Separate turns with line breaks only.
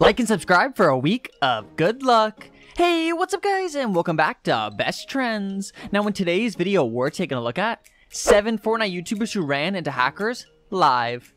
Like and subscribe for a week of good luck. Hey, what's up guys and welcome back to Best Trends. Now in today's video we're taking a look at 7 Fortnite YouTubers who ran into hackers live.